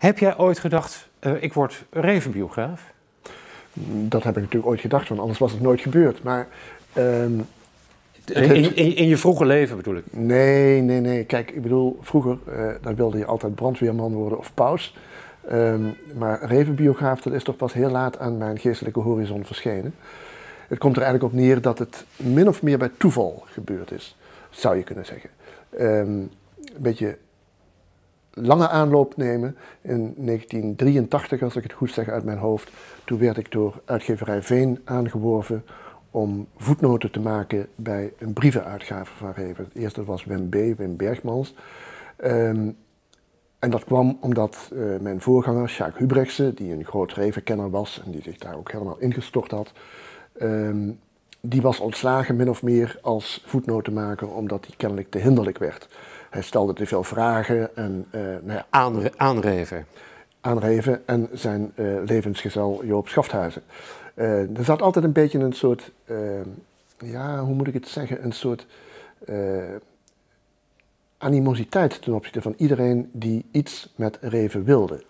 Heb jij ooit gedacht, uh, ik word revenbiograaf? Dat heb ik natuurlijk ooit gedacht, want anders was het nooit gebeurd. Maar um, in, in, in, je vroege leven bedoel ik? Nee, nee, nee. Kijk, ik bedoel, vroeger uh, dan wilde je altijd brandweerman worden of paus. Um, maar revenbiograaf, dat is toch pas heel laat aan mijn geestelijke horizon verschenen. Het komt er eigenlijk op neer dat het min of meer bij toeval gebeurd is, zou je kunnen zeggen. Um, een beetje lange aanloop nemen. In 1983, als ik het goed zeg uit mijn hoofd, toen werd ik door uitgeverij Veen aangeworven om voetnoten te maken bij een brievenuitgave van Reven. Het eerste was Wim B., Wim Bergmans. Um, en dat kwam omdat uh, mijn voorganger, Sjaak Hubrechtse, die een groot Revenkenner was en die zich daar ook helemaal ingestort had, um, die was ontslagen min of meer als voetnotenmaker omdat hij kennelijk te hinderlijk werd. Hij stelde te veel vragen en... Uh, nou ja, Aanre aanreven. Aanreven en zijn uh, levensgezel Joop Schafthuizen. Uh, er zat altijd een beetje een soort, ja, hoe moet ik het zeggen, een soort animositeit ten opzichte van iedereen die iets met Reven wilde.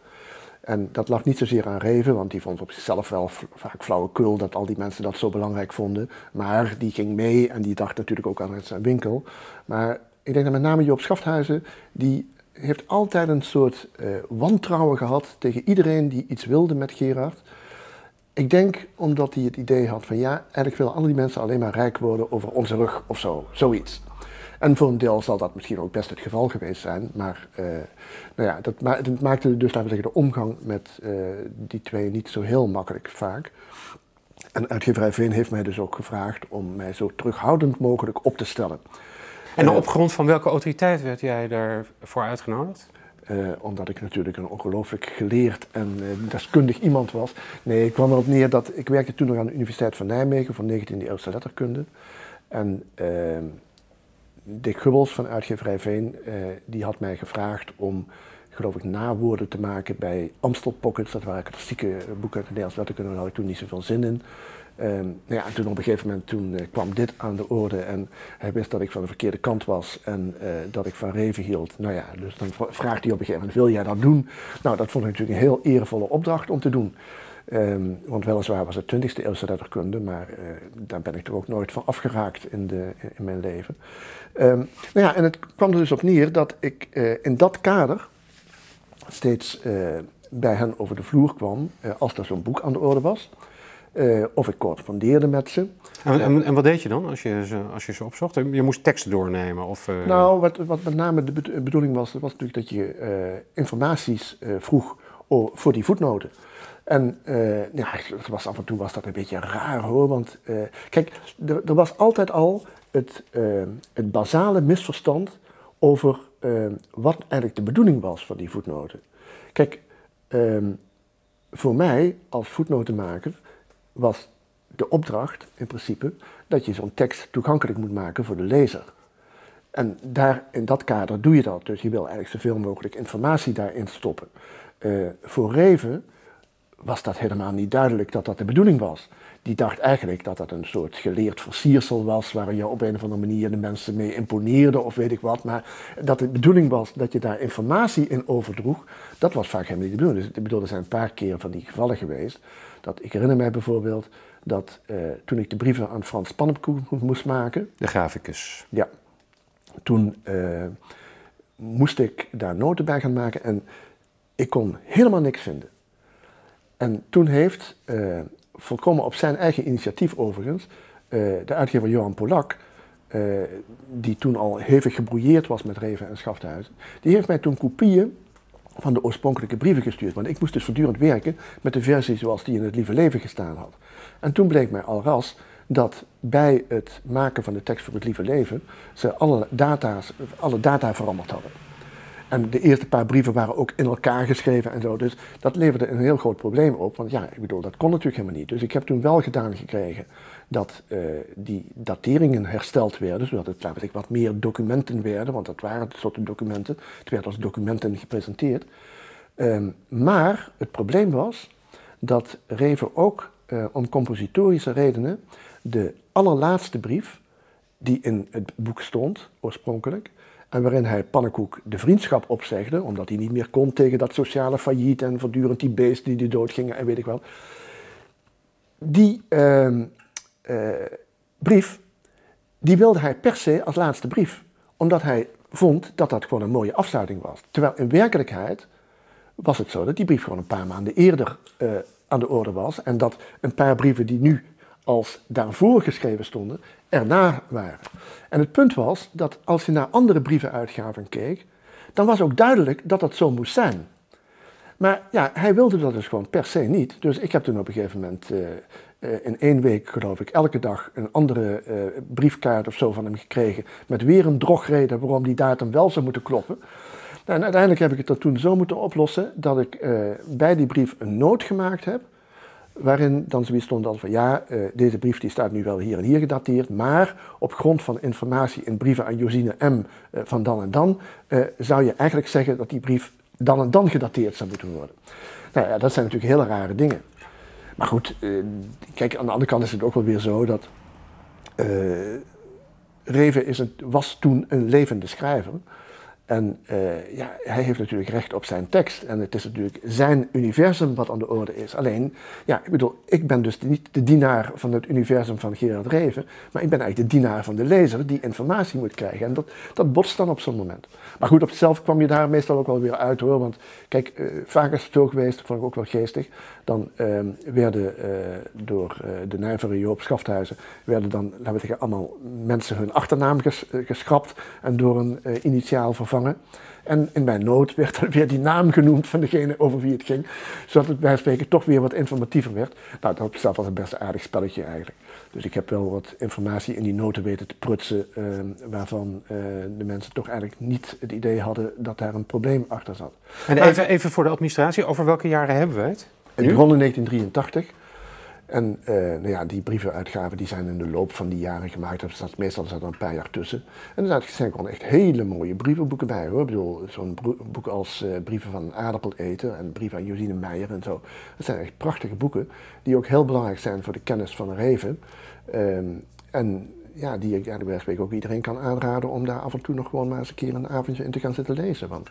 En dat lag niet zozeer aan Reven, want die vond op zichzelf wel vaak flauwekul dat al die mensen dat zo belangrijk vonden. Maar die ging mee en die dacht natuurlijk ook aan zijn winkel. Maar ik denk dat met name Joop Schafthuizen, die heeft altijd een soort uh, wantrouwen gehad tegen iedereen die iets wilde met Gerard. Ik denk omdat hij het idee had van ja, eigenlijk willen al die mensen alleen maar rijk worden over onze rug of zo, zoiets. En voor een deel zal dat misschien ook best het geval geweest zijn, maar uh, nou ja, dat, ma dat, maakte dus laten we de omgang met uh, die twee niet zo heel makkelijk vaak. En uitgeverij Veen heeft mij dus ook gevraagd om mij zo terughoudend mogelijk op te stellen. En op grond van welke autoriteit werd jij daarvoor uitgenodigd? Uh, omdat ik natuurlijk een ongelooflijk geleerd en uh, deskundig iemand was. Nee, ik kwam erop neer dat ik werkte toen nog aan de Universiteit van Nijmegen voor 19e eeuwse letterkunde. En uh, Dick Gubbels van uitgeverij Veen, die had mij gevraagd om, geloof ik, nawoorden te maken bij Amstel Pockets. Dat waren klassieke boeken uit de Nederlands letterkunde, daar had ik toen niet zoveel zin in. Um, nou ja, en toen op een gegeven moment toen, uh, kwam dit aan de orde en hij wist dat ik van de verkeerde kant was en uh, dat ik van Reven hield. Nou ja, dus dan vraagt hij op een gegeven moment, wil jij dat doen? Nou, dat vond ik natuurlijk een heel eervolle opdracht om te doen. Um, want weliswaar was het 20e eeuwse letterkunde, maar uh, daar ben ik er ook nooit van afgeraakt in, de, in mijn leven. Um, nou ja, en het kwam er dus op neer dat ik in dat kader steeds bij hen over de vloer kwam als er zo'n boek aan de orde was. Uh, of ik correspondeerde met ze. En, en, en, wat deed je dan als je ze, als je ze opzocht? Je moest teksten doornemen? Of, uh... Nou, wat, wat met name de bedoeling was, was natuurlijk dat je uh, informaties vroeg voor die voetnoten. En ja, was, af en toe was dat een beetje raar hoor, want kijk, er, er, was altijd al het, het basale misverstand over wat eigenlijk de bedoeling was van die voetnoten. Kijk, ehm, voor mij als voetnotenmaker was de opdracht in principe dat je zo'n tekst toegankelijk moet maken voor de lezer. En daar, in dat kader doe je dat. Dus je wil eigenlijk zoveel mogelijk informatie daarin stoppen. Uh, voor Reven was dat helemaal niet duidelijk dat dat de bedoeling was. Die dacht eigenlijk dat dat een soort geleerd versiersel was, waar je op een of andere manier de mensen mee imponeerde of weet ik wat. Maar dat de bedoeling was dat je daar informatie in overdroeg, dat was vaak helemaal niet de bedoeling. Dus ik bedoel, er zijn een paar keer van die gevallen geweest dat, ik herinner mij bijvoorbeeld dat uh, toen ik de brieven aan Frans Pannenkoek moest maken. De graficus. Ja. Toen uh, moest ik daar noten bij gaan maken en ik kon helemaal niks vinden. En toen heeft, uh, volkomen op zijn eigen initiatief overigens, de uitgever Johan Polak, die toen al hevig gebrouilleerd was met Reven en Schafthuizen, die heeft mij toen kopieën van de oorspronkelijke brieven gestuurd. Want ik moest dus voortdurend werken met de versie zoals die in het Lieve Leven gestaan had. En toen bleek mij al ras dat bij het maken van de tekst voor het Lieve Leven ze alle, data's, alle data veranderd hadden. En de eerste paar brieven waren ook in elkaar geschreven en zo. Dus dat leverde een heel groot probleem op. Want ja, ik bedoel, dat kon natuurlijk helemaal niet. Dus ik heb toen wel gedaan gekregen dat uh, die dateringen hersteld werden. Zodat het laten wat meer documenten werden. Want dat waren soorten documenten. Het werd als documenten gepresenteerd. Um, maar het probleem was dat Reven ook uh, om compositorische redenen de allerlaatste brief die in het boek stond, oorspronkelijk. En waarin hij Pannenkoek de vriendschap opzegde, omdat hij niet meer kon tegen dat sociale failliet en voortdurend die beesten die doodgingen en weet ik wel. Die ehm, eh, brief, die wilde hij per se als laatste brief. Omdat hij vond dat dat gewoon een mooie afsluiting was. Terwijl in werkelijkheid was het zo dat die brief gewoon een paar maanden eerder uh, aan de orde was. En dat een paar brieven die nu als daarvoor geschreven stonden, erna waren. En het punt was dat als je naar andere brievenuitgaven keek, dan was ook duidelijk dat dat zo moest zijn. Maar ja, hij wilde dat dus gewoon per se niet. Dus ik heb toen op een gegeven moment uh, in één week, geloof ik, elke dag een andere uh, briefkaart of zo van hem gekregen. Met weer een drogreden waarom die datum wel zou moeten kloppen. En uiteindelijk heb ik het er toen zo moeten oplossen dat ik bij die brief een noot gemaakt heb waarin dan zoiets stond als van ja, deze brief die staat nu wel hier en hier gedateerd, maar op grond van informatie in brieven aan Josine M. Van dan en dan, zou je eigenlijk zeggen dat die brief dan en dan gedateerd zou moeten worden. Nou ja, dat zijn natuurlijk hele rare dingen. Maar goed, kijk, aan de andere kant is het ook wel weer zo dat Reven is een, was toen een levende schrijver. En uh, ja, hij heeft natuurlijk recht op zijn tekst. En het is natuurlijk zijn universum wat aan de orde is. Alleen, ja, ik bedoel, ik ben dus niet de dienaar van het universum van Gerard Reven. Maar ik ben eigenlijk de dienaar van de lezer die informatie moet krijgen. En dat, dat botst dan op zo'n moment. Maar goed, op zichzelf kwam je daar meestal ook wel weer uit hoor. Want kijk, uh, vaak is het zo geweest, dat vond ik ook wel geestig. Dan uh, werden door de nijvere Joop Schafthuizen, werden dan, laten we zeggen, allemaal mensen hun achternaam ges, geschrapt. En door een initiaal vervangen en in mijn nood werd er weer die naam genoemd van degene over wie het ging. Zodat het bij spreken toch weer wat informatiever werd. Nou, dat zelf was een best aardig spelletje eigenlijk. Dus ik heb wel wat informatie in die noten weten te prutsen. Uh, waarvan uh, de mensen toch eigenlijk niet het idee hadden dat daar een probleem achter zat. En even, even voor de administratie, over welke jaren hebben we het? Het begon in 1983. En uh, nou ja, die brievenuitgaven die zijn in de loop van die jaren gemaakt. Er staat, meestal staat er een paar jaar tussen. En er zijn gewoon echt hele mooie brievenboeken bij hoor. Ik bedoel, zo'n boek als uh, Brieven van een aardappeleters en Brieven aan Josine Meijer en zo. Dat zijn echt prachtige boeken die ook heel belangrijk zijn voor de kennis van Reven. Um, en ja, die ik eigenlijk ook iedereen kan aanraden om daar af en toe nog gewoon maar eens een keer een avondje in te gaan zitten lezen. Want,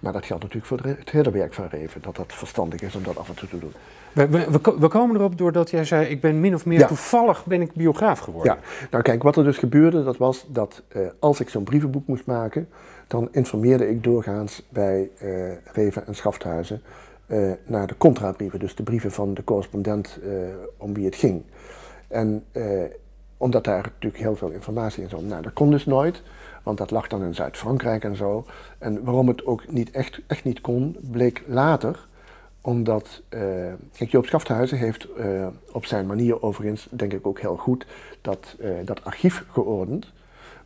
maar dat geldt natuurlijk voor het hele werk van Reven, dat dat verstandig is om dat af en toe te doen. We, we, we, komen erop doordat jij zei, ik ben min of meer ja. toevallig ben ik biograaf geworden. Ja, nou kijk, wat er dus gebeurde, dat was dat uh, als ik zo'n brievenboek moest maken, dan informeerde ik doorgaans bij uh, Reven en Schafthuizen uh, naar de contrabrieven, dus de brieven van de correspondent om wie het ging. En omdat daar natuurlijk heel veel informatie in zat, nou dat kon dus nooit, want dat lag dan in Zuid-Frankrijk en zo. En waarom het ook niet echt, echt niet kon, bleek later omdat, uh, kijk, Joop Schafthuizen heeft uh, op zijn manier overigens, denk ik ook heel goed, dat, uh, dat archief geordend.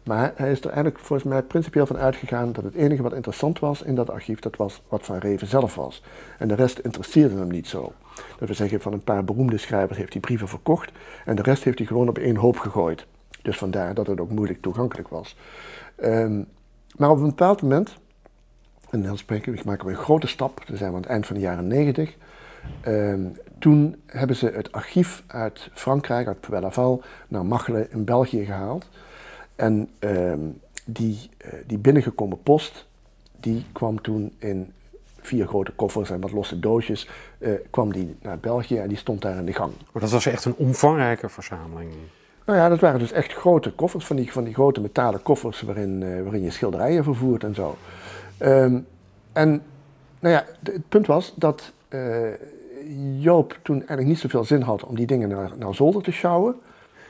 Maar hij is er eigenlijk volgens mij principieel van uitgegaan dat het enige wat interessant was in dat archief, dat was wat Van Reven zelf was. En de rest interesseerde hem niet zo. Dat we zeggen, van een paar beroemde schrijvers heeft hij brieven verkocht en de rest heeft hij gewoon op één hoop gegooid. Dus vandaar dat het ook moeilijk toegankelijk was. Um, maar op een bepaald moment en dan spreken we, maken we een grote stap, dan zijn we aan het eind van de jaren 90. Uh, toen hebben ze het archief uit Frankrijk, uit Puy-Laval, naar Machelen in België gehaald. En uh, die, uh, die binnengekomen post, die kwam toen in vier grote koffers en wat losse doosjes, uh, kwam die naar België en die stond daar in de gang. Maar dat was echt een omvangrijke verzameling. Nou ja, dat waren dus echt grote koffers, van die, van die grote metalen koffers waarin, uh, waarin je schilderijen vervoert en zo. Um, en nou ja, het punt was dat uh, Joop toen eigenlijk niet zoveel zin had om die dingen naar, naar zolder te sjouwen.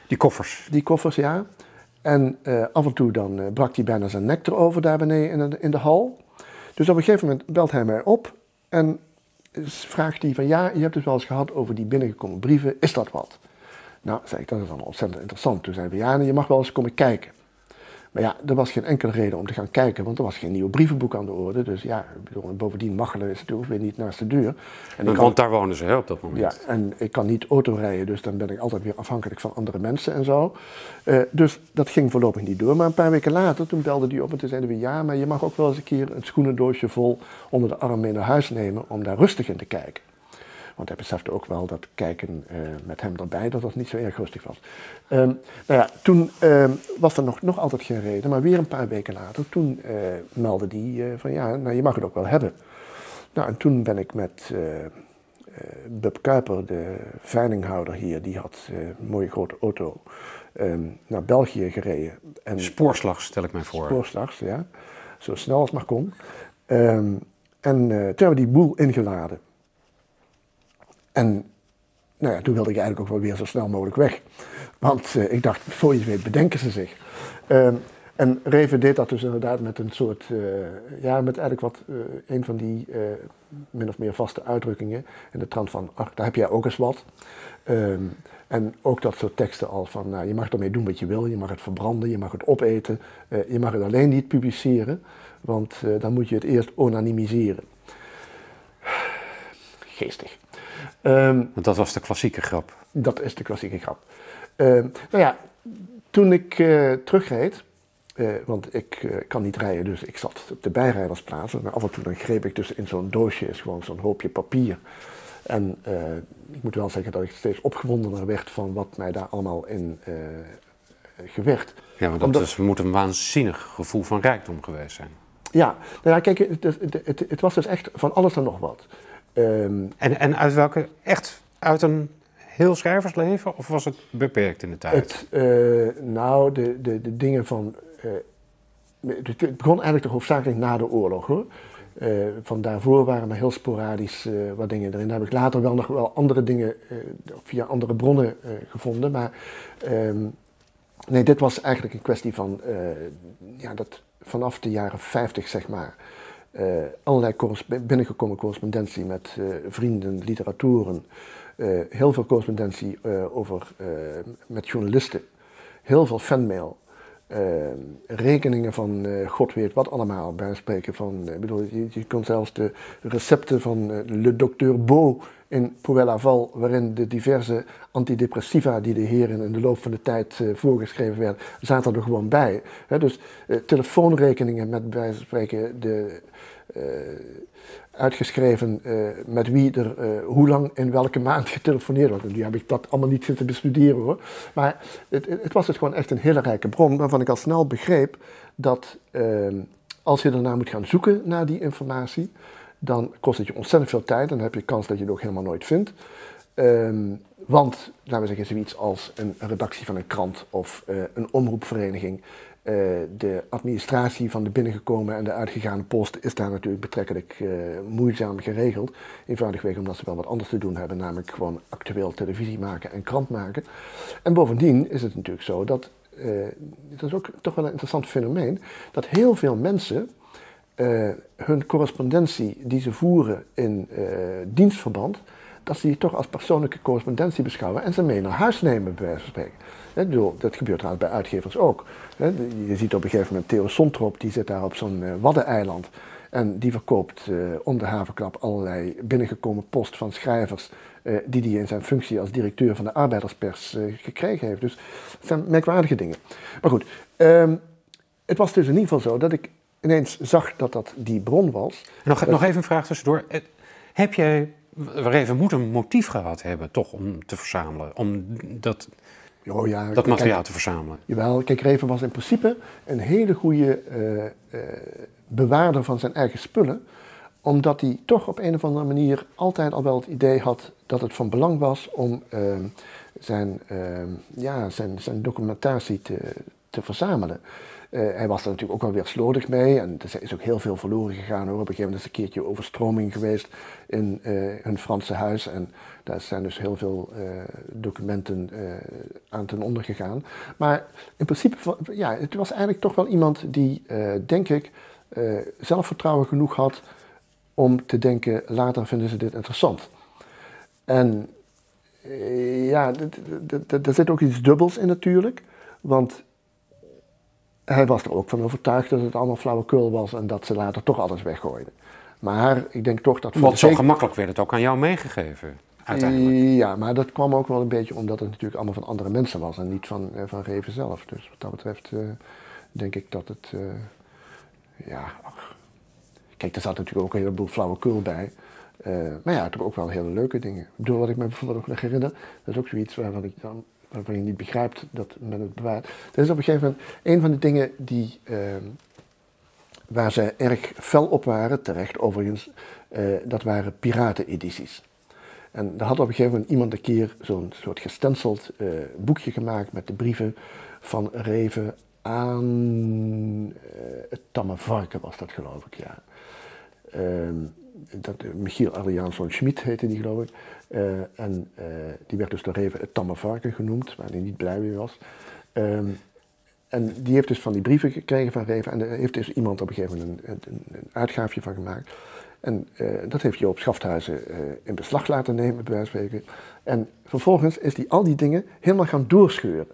Die koffers? Die koffers, ja. En uh, af en toe dan uh, brak hij bijna zijn nek erover daar beneden in de, in de hal. Dus op een gegeven moment belt hij mij op en vraagt hij van ja, je hebt het wel eens gehad over die binnengekomen brieven, is dat wat? Nou, zei ik, dat is dan ontzettend interessant. Toen zei hij, ja, je mag wel eens komen kijken. Maar ja, er was geen enkele reden om te gaan kijken, want er was geen nieuw brievenboek aan de orde. Dus ja, bedoel, bovendien Machelen is natuurlijk weer niet naast de deur. En want kan, daar wonen ze hè, op dat moment. Ja, en ik kan niet autorijden, dus dan ben ik altijd weer afhankelijk van andere mensen en zo. Uh, dus dat ging voorlopig niet door. Maar een paar weken later, toen belde die op en toen zeiden we... ja, maar je mag ook wel eens een keer een schoenendoosje vol onder de arm mee naar huis nemen... om daar rustig in te kijken. Want hij besefte ook wel dat kijken uh, met hem erbij, dat dat niet zo erg rustig was. Um, nou ja, toen um, was er nog, nog altijd geen reden, maar weer een paar weken later, toen uh, meldde hij van ja, nou je mag het ook wel hebben. Nou, en toen ben ik met Bub Kuiper, de veilinghouder hier, die had een mooie grote auto, um, naar België gereden. En, Spoorslags, stel ik mij voor. Spoorslags, ja. Zo snel als maar kon. En toen hebben we die boel ingeladen. En nou ja, toen wilde ik eigenlijk ook wel weer zo snel mogelijk weg. Want uh, ik dacht, voor je weet bedenken ze zich. Um, en Reven deed dat dus inderdaad met een soort, uh, ja, met eigenlijk wat, een van die min of meer vaste uitdrukkingen. In de trant van, ach, daar heb jij ook eens wat. Um, en ook dat soort teksten al van, nou, je mag ermee doen wat je wil, je mag het verbranden, je mag het opeten, je mag het alleen niet publiceren, want dan moet je het eerst anonimiseren. Geestig. Um, want dat was de klassieke grap. Dat is de klassieke grap. Um, nou ja, toen ik uh, terugreed, want ik kan niet rijden, dus ik zat op de bijrijdersplaats. En af en toe dan greep ik dus in zo'n doosje, is gewoon zo'n hoopje papier. En uh, ik moet wel zeggen dat ik steeds opgewondener werd van wat mij daar allemaal in gewerkt. Ja, want dat Omdat, is, moet een waanzinnig gevoel van rijkdom geweest zijn. Ja, nou ja, kijk, het, het, het, het was dus echt van alles en nog wat. Um, en, en uit welke, echt uit een heel schrijversleven of was het beperkt in de tijd? Het, uh, nou, de, de, de dingen van. het begon eigenlijk toch hoofdzakelijk na de oorlog hoor. Uh, van daarvoor waren maar heel sporadisch wat dingen erin. Daar heb ik later wel nog wel andere dingen via andere bronnen gevonden. Maar um, nee, dit was eigenlijk een kwestie van ja, dat vanaf de jaren 50 zeg maar allerlei binnengekomen correspondentie met vrienden, literaturen. heel veel correspondentie over, met journalisten. Heel veel fanmail. Uh, rekeningen van uh, god weet wat allemaal bij spreken van. Uh, bedoel, je, je kon zelfs de recepten van Le Docteur Beau in Poëlaval, waarin de diverse antidepressiva die de heren in de loop van de tijd voorgeschreven werden, zaten er gewoon bij. Dus telefoonrekeningen met bij spreken de uitgeschreven uh, met wie er uh, hoe lang in welke maand getelefoneerd wordt. Nu heb ik dat allemaal niet zitten bestuderen hoor. Maar het, het, was dus gewoon echt een hele rijke bron waarvan ik al snel begreep dat uh, als je daarna moet gaan zoeken naar die informatie, dan kost het je ontzettend veel tijd en dan heb je kans dat je het ook helemaal nooit vindt. Um, want, laten we zeggen, zoiets als een redactie van een krant of uh, een omroepvereniging uh, de administratie van de binnengekomen en de uitgegaande post is daar natuurlijk betrekkelijk uh, moeizaam geregeld. Eenvoudigweg omdat ze wel wat anders te doen hebben, namelijk gewoon actueel televisie maken en krant maken. En bovendien is het natuurlijk zo dat, uh, dat is ook toch wel een interessant fenomeen, dat heel veel mensen hun correspondentie die ze voeren in dienstverband, dat ze die toch als persoonlijke correspondentie beschouwen en ze mee naar huis nemen, bij wijze van spreken. Dat gebeurt trouwens bij uitgevers ook. Je ziet op een gegeven moment Theo Sontrop, die zit daar op zo'n uh, waddeneiland. En die verkoopt uh, om de havenklap allerlei binnengekomen post van schrijvers. Uh, die hij in zijn functie als directeur van de arbeiderspers gekregen heeft. Dus het zijn merkwaardige dingen. Maar goed, um, het was dus in ieder geval zo dat ik ineens zag dat dat die bron was. Nog, nog even een vraag tussendoor. Heb jij, even moet een motief gehad hebben toch om te verzamelen? Om dat Oh ja, dat materiaal kijk, te verzamelen. Jawel, kijk, Reven was in principe een hele goede uh, uh, bewaarder van zijn eigen spullen, omdat hij toch op een of andere manier altijd al wel het idee had dat het van belang was om uh, zijn, ja, zijn, zijn documentatie te, te verzamelen. Uh, hij was er natuurlijk ook wel weer slordig mee en er is ook heel veel verloren gegaan hoor. Op een gegeven moment is een keertje overstroming geweest in uh, hun Franse huis en daar zijn dus heel veel uh, documenten aan ten onder gegaan. Maar in principe, ja, het was eigenlijk toch wel iemand die, denk ik, zelfvertrouwen genoeg had om te denken, later vinden ze dit interessant. En ja, er zit ook iets dubbels in natuurlijk, want hij was er ook van overtuigd dat het allemaal flauwekul was en dat ze later toch alles weggooiden. Maar ik denk toch dat... Want zo gemakkelijk werd het ook aan jou meegegeven, uiteindelijk. Ja, maar dat kwam ook wel een beetje omdat het natuurlijk allemaal van andere mensen was en niet van, uh, van Reven zelf. Dus wat dat betreft uh, denk ik dat het... Uh, ja, ach. Kijk, er zat natuurlijk ook een heleboel flauwekul bij. maar ja, toch ook wel hele leuke dingen. Ik bedoel, wat ik me bijvoorbeeld ook nog herinner, dat is ook zoiets waarvan, ik dan, waarvan je niet begrijpt dat men het bewaart. Dat is op een gegeven moment een van de dingen die, ehm, waar ze erg fel op waren, terecht overigens, dat waren piratenedities. En daar had op een gegeven moment iemand een keer zo'n soort gestenceld uh, boekje gemaakt met de brieven van Reven aan uh, het tamme varken was dat geloof ik, ja. Uh, dat, Michiel Adriaansson Schmid heette die geloof ik. Uh, en die werd dus door Reven het tamme varken genoemd, waar hij niet blij mee was. Ehm, en die heeft dus van die brieven gekregen van Reven en daar heeft dus iemand op een gegeven moment een, uitgaafje van gemaakt. En dat heeft Joop Schafthuizen in beslag laten nemen, bij wijze van spreken. En vervolgens is hij al die dingen helemaal gaan doorscheuren.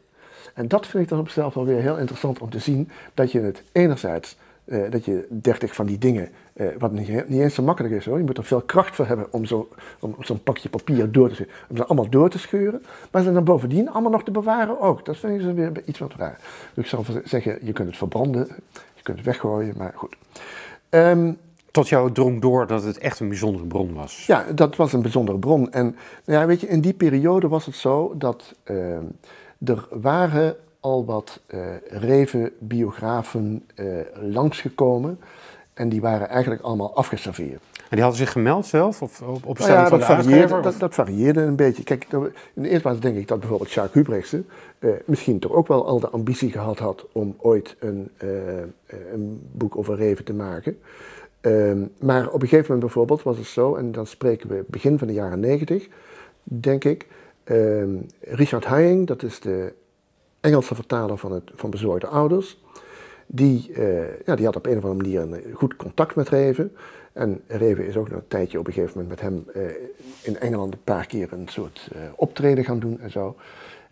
En dat vind ik dan op zichzelf wel weer heel interessant om te zien, dat je het enerzijds, uh, dat je dertig van die dingen, wat niet, niet, eens zo makkelijk is hoor, je moet er veel kracht voor hebben om zo'n om zo'n pakje papier door te scheuren, om ze allemaal door te scheuren, maar ze dan bovendien allemaal nog te bewaren ook. Dat vind ik zo weer iets wat raar. Dus ik zou zeggen, je kunt het verbranden, je kunt het weggooien, maar goed. Um, tot jou drong door dat het echt een bijzondere bron was. Ja, dat was een bijzondere bron. En nou ja, weet je, in die periode was het zo dat uh, er waren al wat uh, Reven-biografen uh, langsgekomen. En die waren eigenlijk allemaal afgeserveerd. En die hadden zich gemeld zelf? Of op, op nou ja, dat, varieerde, dat, dat, varieerde een beetje. Kijk, in de eerste plaats denk ik dat bijvoorbeeld Jacques Hubrechtse uh, misschien toch ook wel al de ambitie gehad had om ooit een, een boek over Reven te maken. Um, maar op een gegeven moment bijvoorbeeld was het zo, en dan spreken we begin van de jaren negentig, denk ik. Um, Richard Huying, dat is de Engelse vertaler van, het, van Bezorgde Ouders, die, uh, ja, die had op een of andere manier een goed contact met Reven. En Reven is ook nog een tijdje op een gegeven moment met hem uh, in Engeland een paar keer een soort optreden gaan doen en zo.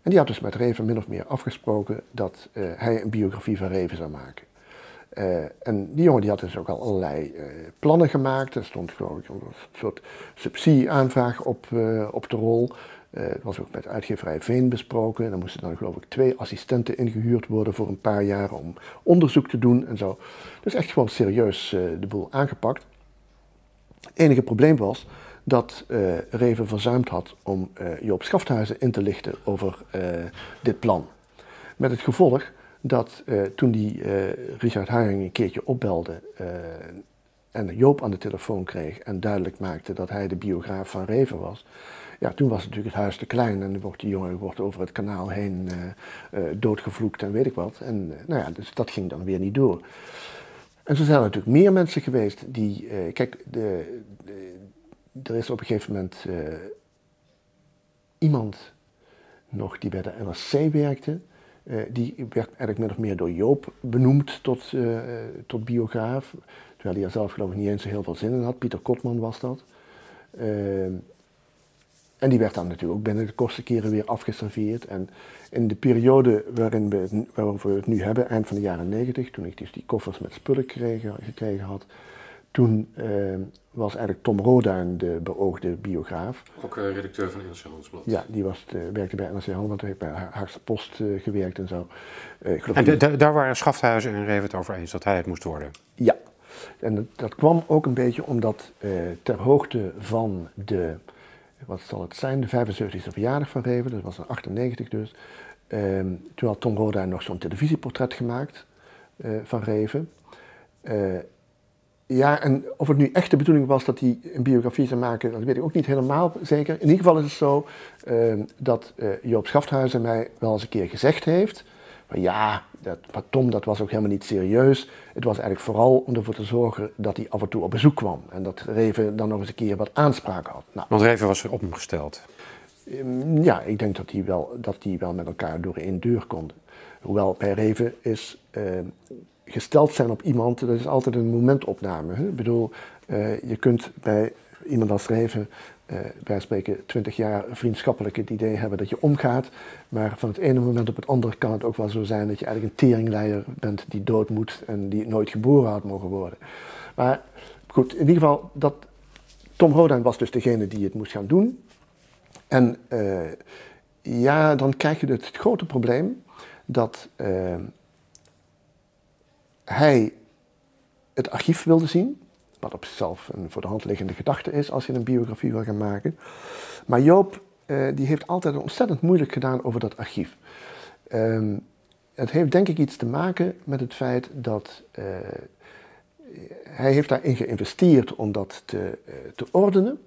En die had dus met Reven min of meer afgesproken dat hij een biografie van Reven zou maken. En die jongen die had dus ook al allerlei uh, plannen gemaakt. Er stond geloof ik een soort subsidieaanvraag op, op de rol. Het was ook met uitgeverij Veen besproken. En dan moesten dan geloof ik twee assistenten ingehuurd worden voor een paar jaar om onderzoek te doen en zo. Dus echt gewoon serieus de boel aangepakt. Het enige probleem was dat Reven verzuimd had om Joop Schafthuizen in te lichten over dit plan. Met het gevolg dat toen die Richard Haring een keertje opbelde en Joop aan de telefoon kreeg en duidelijk maakte dat hij de biograaf van Reven was, ja, toen was natuurlijk het huis te klein en wordt die jongen wordt over het kanaal heen doodgevloekt en weet ik wat. En nou ja, dus dat ging dan weer niet door. En zo zijn er natuurlijk meer mensen geweest die, kijk, de, de, er is op een gegeven moment iemand nog die bij de NRC werkte. Die werd eigenlijk min of meer door Joop benoemd tot, tot biograaf. Terwijl hij er zelf geloof ik niet eens zo heel veel zin in had. Pieter Kotman was dat. Uh, en die werd dan natuurlijk ook binnen de kortste keren weer afgeserveerd. En in de periode waarin we het, waarover we het nu hebben, eind van de jaren negentig, toen ik dus die koffers met spullen gekregen, gekregen had, toen uh, was eigenlijk Tom Roduin de beoogde biograaf. Ook uh, redacteur van NRC Handelsblad. Ja, die was, uh, werkte bij NRC Handelsblad, heeft bij Haagse Post gewerkt en zo. en daar waren Schafthuizen en Reven het over eens dat hij het moest worden? Ja, en dat, dat kwam ook een beetje omdat ter hoogte van de, wat zal het zijn, de 75e verjaardag van Reven, dat was in 98 dus. Ehm, toen had Tom Roduin nog zo'n televisieportret gemaakt van Reven. Ja, en of het nu echt de bedoeling was dat hij een biografie zou maken, dat weet ik ook niet helemaal zeker. In ieder geval is het zo uh, dat uh, Joop Schafthuizen mij wel eens een keer gezegd heeft. Maar ja, dat, maar Tom, dat was ook helemaal niet serieus. Het was eigenlijk vooral om ervoor te zorgen dat hij af en toe op bezoek kwam. En dat Reven dan nog eens een keer wat aanspraak had. Nou, Want Reven was er op hem gesteld. Um, ja, ik denk dat die, wel, dat die wel met elkaar door één deur konden. Hoewel bij Reven is uh, gesteld zijn op iemand, dat is altijd een momentopname. Hè? Ik bedoel, uh, je kunt bij iemand als schrijven, uh, bij spreken, twintig jaar vriendschappelijk het idee hebben dat je omgaat, maar van het ene moment op het andere kan het ook wel zo zijn dat je eigenlijk een teringleier bent die dood moet en die nooit geboren had mogen worden. Maar goed, in ieder geval, dat, Tom Rodan was dus degene die het moest gaan doen. En uh, ja, dan krijg je het grote probleem dat hij het archief wilde zien. Wat op zichzelf een voor de hand liggende gedachte is als je een biografie wil gaan maken. Maar Joop uh, die heeft altijd ontzettend moeilijk gedaan over dat archief. Um, het heeft denk ik iets te maken met het feit dat uh, hij heeft daarin geïnvesteerd om dat te, uh, te ordenen.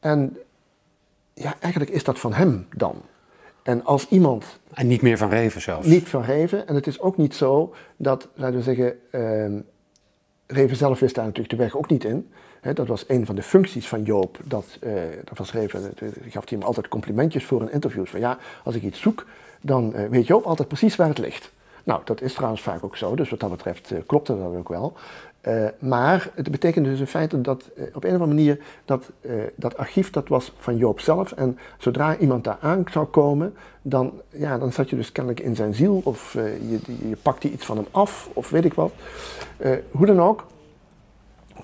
En ja, eigenlijk is dat van hem dan. En als iemand. En niet meer van Reven zelfs. Niet van Reven. En het is ook niet zo dat, laten we zeggen, uh, Reven zelf wist daar natuurlijk de weg ook niet in. dat was een van de functies van Joop. Dat, uh, dat was Reven, uh, gaf hij hem altijd complimentjes voor een interview. Van ja, als ik iets zoek, dan uh, weet Joop altijd precies waar het ligt. Nou, dat is trouwens vaak ook zo, dus wat dat betreft klopte dat ook wel. Uh, maar het betekent dus in feite dat uh, op een of andere manier dat, uh, dat archief dat was van Joop zelf. En zodra iemand daar aan zou komen, dan, ja, dan zat je dus kennelijk in zijn ziel of je, je pakte iets van hem af of weet ik wat. hoe dan ook,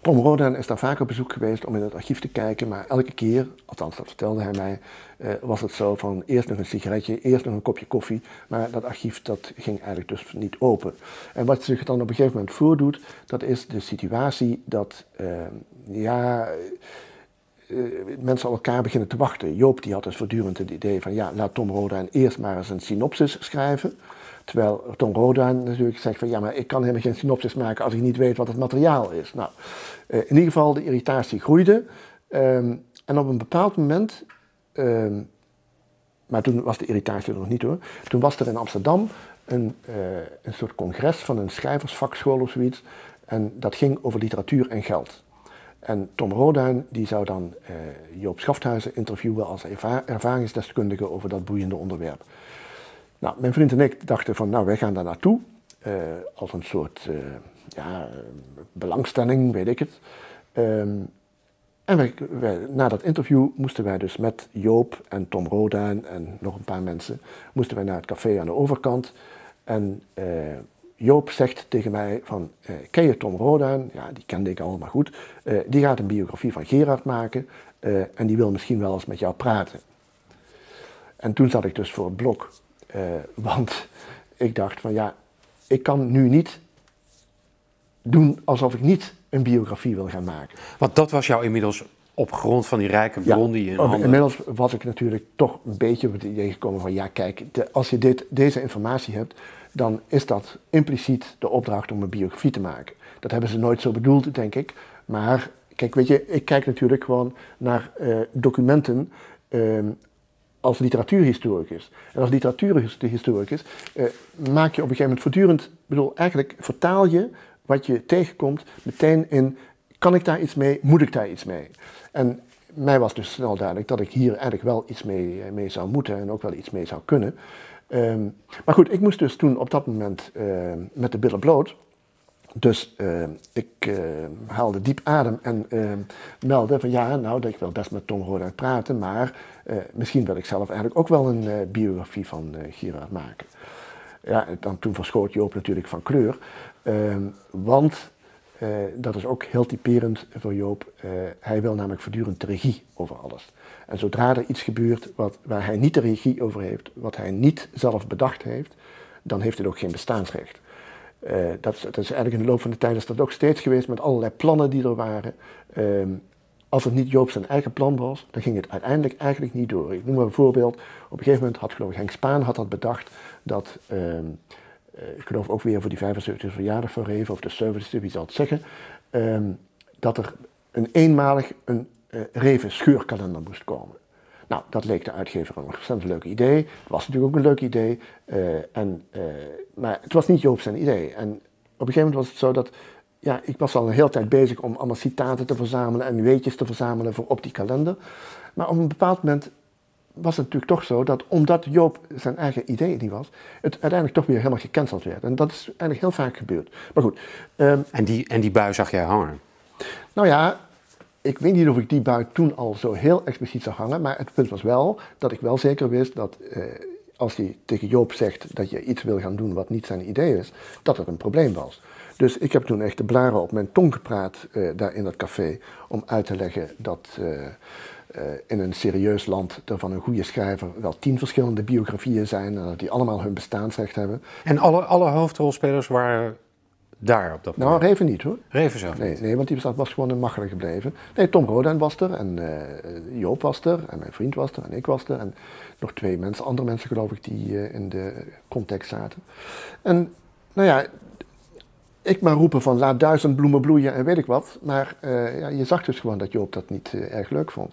Tom Rodan is daar vaak op bezoek geweest om in het archief te kijken, maar elke keer, althans dat vertelde hij mij, uh, was het zo van eerst nog een sigaretje, eerst nog een kopje koffie, maar dat archief dat ging eigenlijk dus niet open. En wat zich dan op een gegeven moment voordoet, dat is de situatie dat, uh, ja, uh, mensen op elkaar beginnen te wachten. Joop die had dus voortdurend het idee van ja, laat Tom Rodan eerst maar eens een synopsis schrijven. Terwijl Tom Roda natuurlijk zegt van ja, maar ik kan helemaal geen synopsis maken als ik niet weet wat het materiaal is. Nou, uh, in ieder geval, de irritatie groeide. Um, en op een bepaald moment, um, maar toen was de irritatie er nog niet hoor, toen was er in Amsterdam een, uh, een soort congres van een schrijversvakschool of zoiets. En dat ging over literatuur en geld. En Tom Roduin die zou dan uh, Joop Schafthuizen interviewen als erva ervaringsdeskundige over dat boeiende onderwerp. Nou, mijn vriend en ik dachten van, nou, wij gaan daar naartoe. Uh, als een soort uh, ja, belangstelling, weet ik het. Um, en na dat interview moesten wij dus met Joop en Tom Rodaan en nog een paar mensen, moesten wij naar het café aan de overkant. En uh, Joop zegt tegen mij van, ken je Tom Rodaan? Ja, die kende ik al, maar goed. die gaat een biografie van Gerard maken en die wil misschien wel eens met jou praten. En toen zat ik dus voor het blok uh, want ik dacht van ja, ik kan nu niet doen alsof ik niet een biografie wil gaan maken. Want dat was jou inmiddels op grond van die rijke bron die je in handen... Inmiddels was ik natuurlijk toch een beetje op het idee gekomen van ja kijk, de, als je dit, deze informatie hebt, dan is dat impliciet de opdracht om een biografie te maken. Dat hebben ze nooit zo bedoeld, denk ik. Maar kijk, weet je, ik kijk natuurlijk gewoon naar uh, documenten uh, als literatuurhistoricus. En als literatuurhistoricus eh, maak je op een gegeven moment voortdurend, bedoel, eigenlijk vertaal je wat je tegenkomt meteen in, kan ik daar iets mee, moet ik daar iets mee? En mij was dus snel duidelijk dat ik hier eigenlijk wel iets mee, eh, mee zou moeten en ook wel iets mee zou kunnen. Um, maar goed, ik moest dus toen op dat moment uh, met de billen bloot. Dus uh, ik uh, haalde diep adem en uh, meldde van ja, nou, dat ik wil best met Tom Roda praten, maar misschien wil ik zelf eigenlijk ook wel een biografie van Gerard maken. Ja, dan, toen verschoot Joop natuurlijk van kleur, ehm, want dat is ook heel typerend voor Joop. hij wil namelijk voortdurend de regie over alles. En zodra er iets gebeurt wat, waar hij niet de regie over heeft, wat hij niet zelf bedacht heeft, dan heeft het ook geen bestaansrecht. Uh, dat, dat, is eigenlijk in de loop van de tijd is dat ook steeds geweest met allerlei plannen die er waren. Uh, als het niet Joop zijn eigen plan was, dan ging het uiteindelijk eigenlijk niet door. Ik noem maar een voorbeeld. Op een gegeven moment had geloof ik Henk Spaan had dat bedacht dat, uh, ik geloof ook weer voor die 75 verjaardag van Reven, of de 70 wie zal het zeggen, ehm, dat er een eenmalig een uh, Reven scheurkalender moest komen. Nou, dat leek de uitgever een ontzettend leuk idee. Het was natuurlijk ook een leuk idee. Uh, en, uh, maar het was niet Joop zijn idee. En op een gegeven moment was het zo dat... Ja, ik was al een hele tijd bezig om allemaal citaten te verzamelen en weetjes te verzamelen voor op die kalender. Maar op een bepaald moment was het natuurlijk toch zo dat omdat Joop zijn eigen idee niet was, het uiteindelijk toch weer helemaal gecanceld werd. En dat is eigenlijk heel vaak gebeurd. Maar goed. Um, en, die, en die bui zag jij hangen? Nou ja, ik weet niet of ik die buik toen al zo heel expliciet zag hangen, maar het punt was wel dat ik wel zeker wist dat eh, als hij tegen Joop zegt dat je iets wil gaan doen wat niet zijn idee is, dat het een probleem was. Dus ik heb toen echt de blaren op mijn tong gepraat uh, daar in dat café om uit te leggen dat uh, in een serieus land er van een goede schrijver wel tien verschillende biografieën zijn en dat die allemaal hun bestaansrecht hebben. En alle, alle hoofdrolspelers waren daar op dat nou, moment? Nou, Reven niet hoor. Reven zelf nee, Nee, want die was gewoon in Machelen gebleven. Nee, Tom Rodan was er en uh, Joop was er en mijn vriend was er en ik was er. En nog twee mensen, andere mensen geloof ik, die uh, in de context zaten. En nou ja, ik maar roepen van laat duizend bloemen bloeien en weet ik wat. Maar uh, ja, je zag dus gewoon dat Joop dat niet erg leuk vond.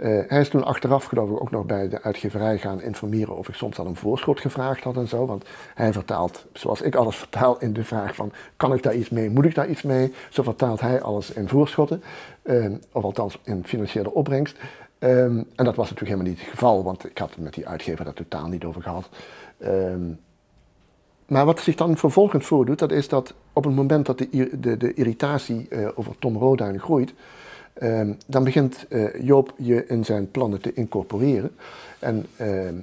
Uh, hij is toen achteraf geloof ik ook nog bij de uitgeverij gaan informeren of ik soms al een voorschot gevraagd had en zo. Want hij vertaalt, zoals ik alles vertaal, in de vraag van kan ik daar iets mee, moet ik daar iets mee? Zo vertaalt hij alles in voorschotten, uh, of althans in financiële opbrengst. Um, en dat was natuurlijk helemaal niet het geval, want ik had het met die uitgever daar totaal niet over gehad. Um, maar wat zich dan vervolgens voordoet, dat is dat op het moment dat de, de, de irritatie uh, over Tom Roduin groeit, Ehm, dan begint uh, Joop je in zijn plannen te incorporeren. En ehm,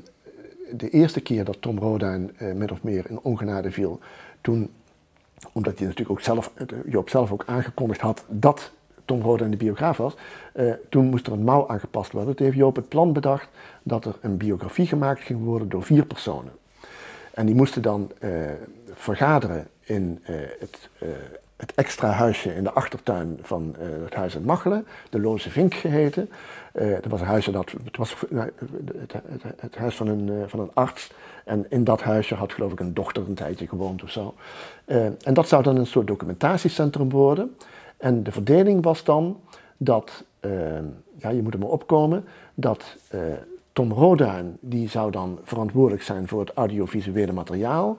de eerste keer dat Tom Roduin uh, min of meer in ongenade viel, toen, omdat hij natuurlijk ook zelf, uh, Joop zelf ook aangekondigd had dat Tom Roduin de biograaf was, toen moest er een mouw aangepast worden. Toen heeft Joop het plan bedacht dat er een biografie gemaakt ging worden door vier personen. En die moesten dan vergaderen in het het extra huisje in de achtertuin van uh, het huis in Machelen, de Loze Vink geheten. Uh, dat was een huisje dat, het was het, het, het, huis van een, van een arts. En in dat huisje had geloof ik een dochter een tijdje gewoond of zo. en dat zou dan een soort documentatiecentrum worden. En de verdeling was dan dat, ja je moet er maar opkomen, dat Tom Roduin, die zou dan verantwoordelijk zijn voor het audiovisuele materiaal.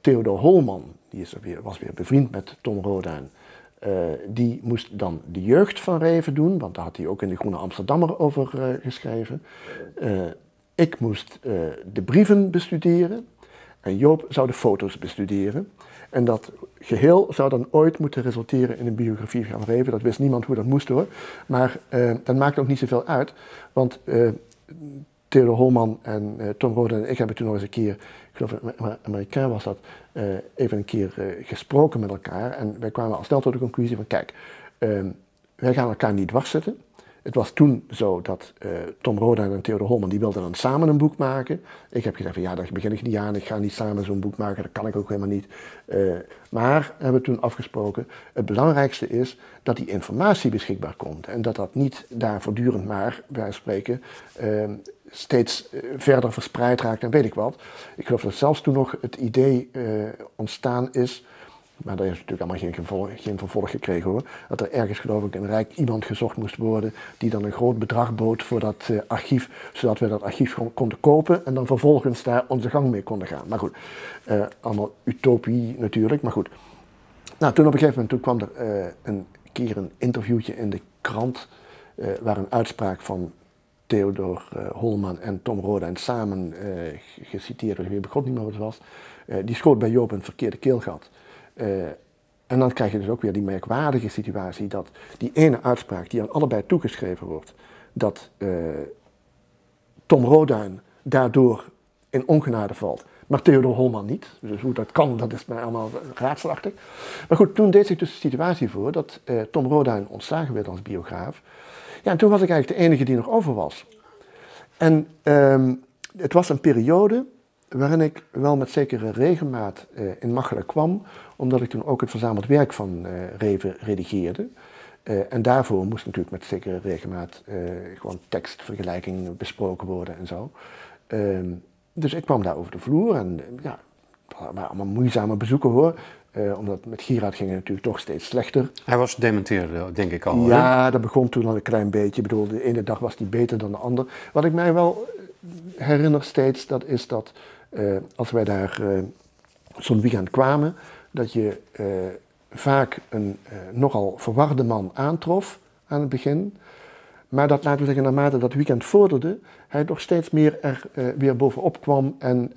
Theodor Holman, die weer, was weer bevriend met Tom Roduin. Uh, die moest dan de jeugd van Reven doen, want daar had hij ook in de Groene Amsterdammer over uh, geschreven. Uh, ik moest de brieven bestuderen en Joop zou de foto's bestuderen. En dat geheel zou dan ooit moeten resulteren in een biografie van Reven. Dat wist niemand hoe dat moest hoor. Maar dat maakt ook niet zoveel uit, want Theodor Holman en Tom Roduin en ik hebben toen nog eens een keer ik geloof Amerikaan was dat, uh, even een keer uh, gesproken met elkaar. En wij kwamen al snel tot de conclusie van, kijk, uh, wij gaan elkaar niet dwars zitten. Het was toen zo dat uh, Tom Roda en Theodor Holman, die wilden dan samen een boek maken. Ik heb gezegd van, ja, daar begin ik niet aan, ik ga niet samen zo'n boek maken, dat kan ik ook helemaal niet. maar hebben we toen afgesproken, het belangrijkste is dat die informatie beschikbaar komt. En dat dat niet daar voortdurend maar, wij spreken, steeds eh, verder verspreid raakt en weet ik wat. Ik geloof dat zelfs toen nog het idee uh, ontstaan is, maar daar is natuurlijk allemaal geen, gevolg, geen vervolg gekregen hoor, dat er ergens geloof ik een rijk iemand gezocht moest worden die dan een groot bedrag bood voor dat uh, archief, zodat we dat archief konden kopen en dan vervolgens daar onze gang mee konden gaan. Maar goed, allemaal utopie natuurlijk, maar goed. Nou, toen op een gegeven moment toen kwam er een keer een interviewtje in de krant waar een uitspraak van Theodor uh, Holman en Tom Rodijn samen uh, geciteerd, ik weet god niet meer wat het was, uh, die schoot bij Joop een verkeerde keelgat. en dan krijg je dus ook weer die merkwaardige situatie dat die ene uitspraak die aan allebei toegeschreven wordt, dat Tom Roduin daardoor in ongenade valt, maar Theodor Holman niet. Dus hoe dat kan, dat is mij allemaal raadselachtig. Maar goed, toen deed zich dus de situatie voor dat Tom Roduin ontslagen werd als biograaf. Ja, en toen was ik eigenlijk de enige die nog over was. En um, het was een periode waarin ik wel met zekere regelmaat uh, in Machelen kwam, omdat ik toen ook het verzameld werk van uh, Reven redigeerde. Uh, en daarvoor moest natuurlijk met zekere regelmaat gewoon tekstvergelijking besproken worden en zo. Um, dus ik kwam daar over de vloer en ja, waren allemaal moeizame bezoeken hoor. Uh, omdat met Gerard ging het natuurlijk toch steeds slechter. Hij was dementeerde, denk ik al. Ja, dat begon toen al een klein beetje. Ik bedoel, de ene dag was hij beter dan de andere. Wat ik mij wel herinner steeds, dat is dat uh, als wij daar uh, zo'n weekend kwamen, dat je vaak een nogal verwarde man aantrof aan het begin. Maar dat, laten we zeggen, naarmate dat weekend vorderde, hij toch steeds meer er weer bovenop kwam. En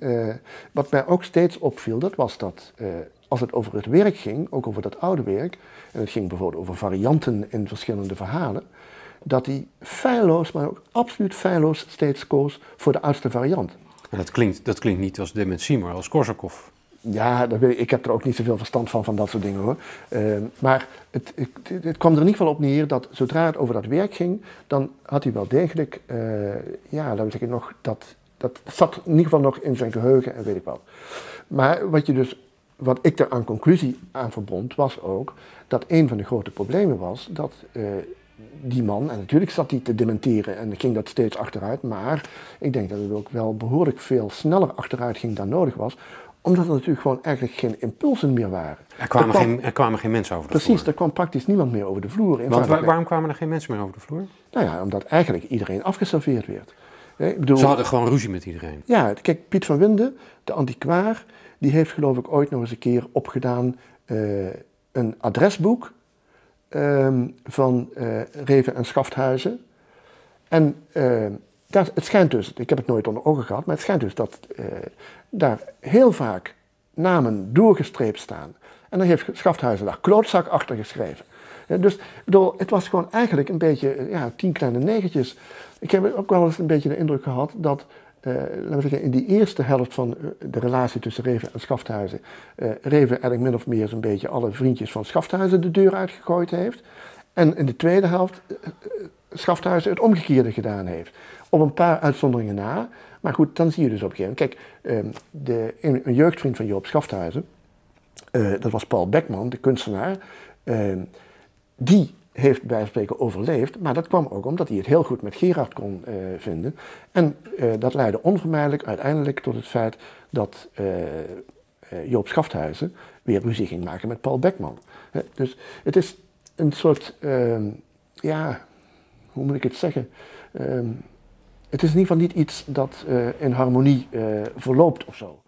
wat mij ook steeds opviel, dat was dat als het over het werk ging, ook over dat oude werk, en het ging bijvoorbeeld over varianten in verschillende verhalen, dat hij feilloos, maar ook absoluut feilloos steeds koos voor de oudste variant. En dat klinkt, dat klinkt niet als dementie, maar als Korsakov. Ja, dat weet ik. ik heb er ook niet zoveel verstand van, van dat soort dingen hoor. Uh, maar het, het, het, kwam er in ieder geval op neer dat zodra het over dat werk ging, dan had hij wel degelijk, uh, ja, laten we zeggen, nog dat, dat zat in ieder geval nog in zijn geheugen en weet ik wat. Maar wat je dus wat ik er aan conclusie aan verbond, was ook dat een van de grote problemen was dat die man, en natuurlijk zat hij te dementeren en ging dat steeds achteruit, maar ik denk dat het ook wel behoorlijk veel sneller achteruit ging dan nodig was, omdat er natuurlijk gewoon eigenlijk geen impulsen meer waren. Er kwamen, geen, er kwamen geen mensen over de precies, vloer. Precies, er kwam praktisch niemand meer over de vloer. Want waarom kwamen er geen mensen meer over de vloer? Nou ja, omdat eigenlijk iedereen afgeserveerd werd. Bedoel, Ze hadden gewoon ruzie met iedereen. Ja, kijk, Piet van Winden, de antiquaar, die heeft geloof ik ooit nog eens een keer opgedaan uh, een adresboek Ehm, van uh, Reven en Schafthuizen. En uh, het schijnt dus, ik heb het nooit onder ogen gehad, maar het schijnt dus dat uh, daar heel vaak namen doorgestreept staan. En dan heeft Schafthuizen daar klootzak achter geschreven. dus het was gewoon eigenlijk een beetje ja, tien kleine negentjes. Ik heb ook wel eens een beetje de indruk gehad dat uh, laten we zeggen, in die eerste helft van eh, de relatie tussen Reven en Schafthuizen, uh, Reven eigenlijk min of meer zo'n beetje alle vriendjes van Schafthuizen de deur uitgegooid heeft. En in de tweede helft Schafthuizen het omgekeerde gedaan heeft. Op een paar uitzonderingen na. Maar goed, dan zie je dus op een gegeven moment. Kijk, ehm, de, een, jeugdvriend van Joop Schafthuizen, dat was Paul Beckman, de kunstenaar. Ehm, die heeft bij spreken overleefd, maar dat kwam ook omdat hij het heel goed met Gerard kon uh, vinden. En uh, dat leidde onvermijdelijk uiteindelijk tot het feit dat uh, Joop Schafthuizen weer ruzie ging maken met Paul Beckman. dus het is een soort, ehm, ja, hoe moet ik het zeggen? Ehm, het is in ieder geval niet iets dat in harmonie verloopt of zo.